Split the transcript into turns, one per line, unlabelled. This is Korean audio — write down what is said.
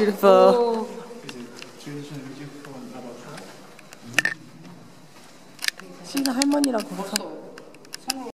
Beautiful. 시나 할머니랑 거기서